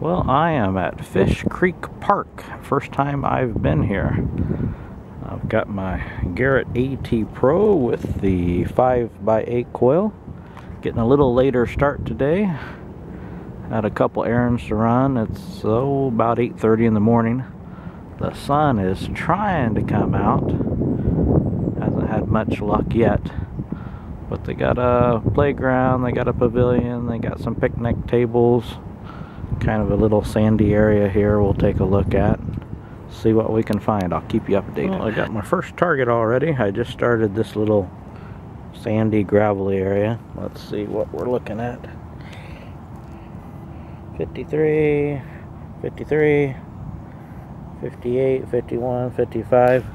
Well, I am at Fish Creek Park. First time I've been here. I've got my Garrett AT Pro with the 5x8 coil. Getting a little later start today. Had a couple errands to run. It's oh, about 8.30 in the morning. The sun is trying to come out. Hasn't had much luck yet. But they got a playground, they got a pavilion, they got some picnic tables kind of a little sandy area here we'll take a look at see what we can find. I'll keep you updated well, I got my first target already. I just started this little sandy gravelly area. Let's see what we're looking at. 53 53 58 51 55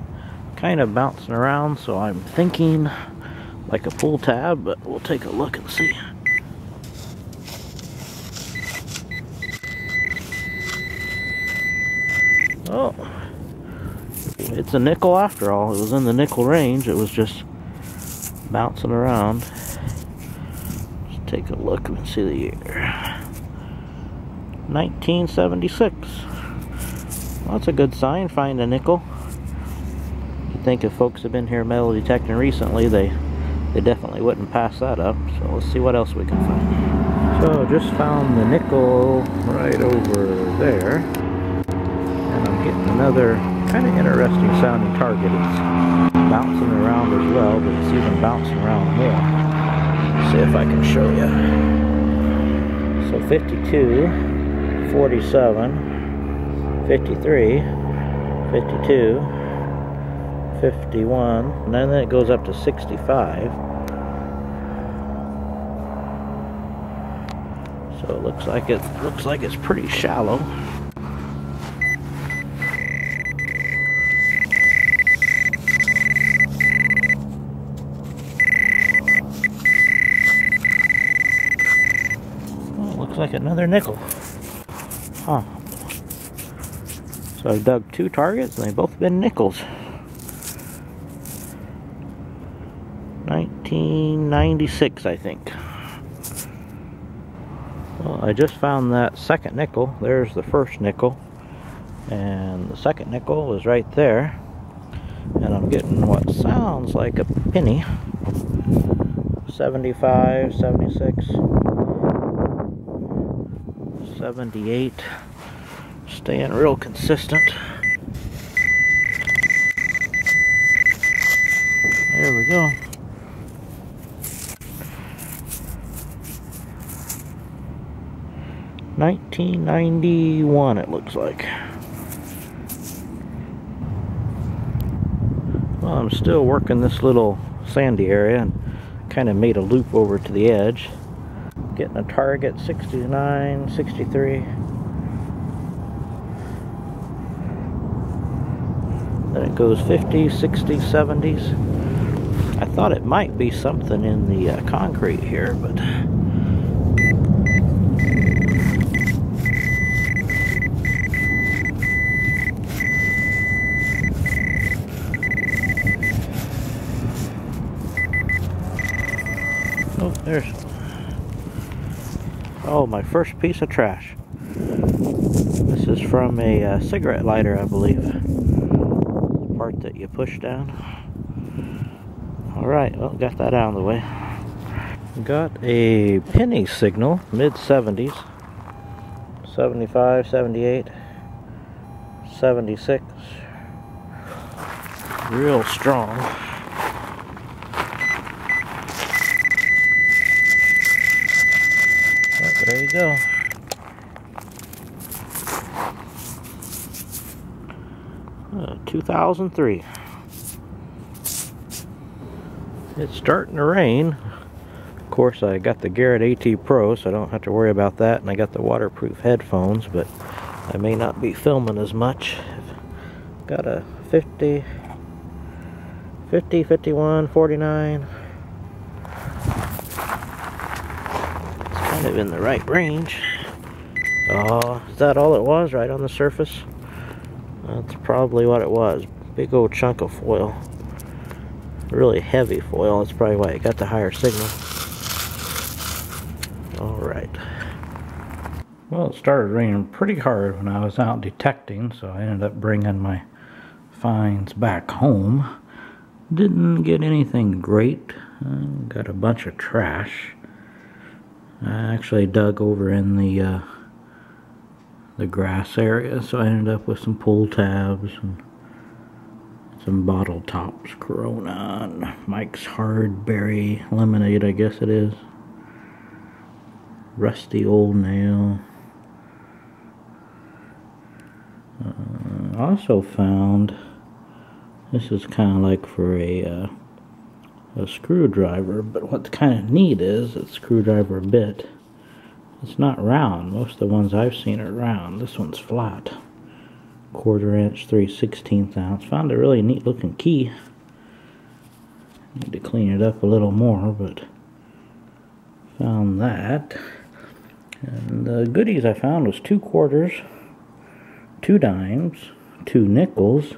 kind of bouncing around so I'm thinking like a pull tab but we'll take a look and see Oh, it's a nickel after all. It was in the nickel range. It was just bouncing around. Let's take a look and see the year. 1976. Well, that's a good sign, find a nickel. you think if folks have been here metal detecting recently, they, they definitely wouldn't pass that up. So let's see what else we can find. So just found the nickel right over there another kind of interesting sounding target. It's bouncing around as well, but it's even bouncing around more. Let's see if I can show you. So 52, 47, 53, 52, 51, and then it goes up to 65. So it looks like it looks like it's pretty shallow. Looks like another nickel. Huh. So I've dug two targets and they've both been nickels. 1996, I think. Well, I just found that second nickel. There's the first nickel. And the second nickel is right there. And I'm getting what sounds like a penny. 75, 76. 78 staying real consistent. There we go. Nineteen ninety one it looks like. Well I'm still working this little sandy area and kind of made a loop over to the edge getting a target 69 63 then it goes 50 60 70s I thought it might be something in the uh, concrete here but Oh, there's Oh, my first piece of trash. This is from a uh, cigarette lighter, I believe. The part that you push down. Alright, well, got that out of the way. Got a penny signal, mid-70s. 75, 78, 76. Real strong. There you go. Uh, 2003. It's starting to rain. Of course, I got the Garrett AT Pro, so I don't have to worry about that. And I got the waterproof headphones, but I may not be filming as much. Got a 50, 50, 51, 49. Kind of in the right range. Oh, is that all it was right on the surface? That's probably what it was. Big old chunk of foil. Really heavy foil. That's probably why it got the higher signal. Alright. Well, it started raining pretty hard when I was out detecting, so I ended up bringing my finds back home. Didn't get anything great. Uh, got a bunch of trash. I actually dug over in the uh, the grass area, so I ended up with some pull tabs and some bottle tops, Corona, Mike's Hard Berry Lemonade, I guess it is. Rusty old nail. Uh, also found this is kind of like for a uh, a screwdriver but what's kind of neat is a screwdriver bit. It's not round. Most of the ones I've seen are round. This one's flat. Quarter inch 3 16th ounce. Found a really neat looking key. Need to clean it up a little more but found that. And the goodies I found was two quarters two dimes, two nickels,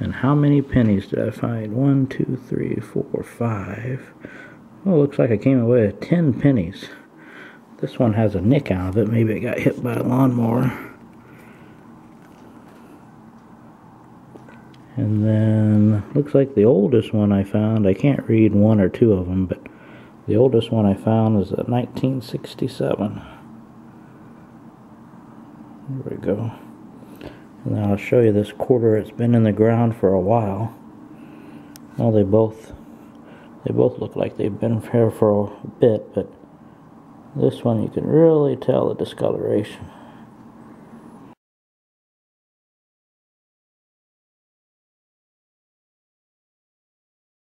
and how many pennies did I find? One, two, three, four, five. Well, looks like I came away with ten pennies. This one has a nick out of it. Maybe it got hit by a lawnmower. And then, looks like the oldest one I found, I can't read one or two of them, but the oldest one I found is a 1967. There we go. And I'll show you this quarter. It's been in the ground for a while. Well, they both they both look like they've been here for a bit, but this one you can really tell the discoloration.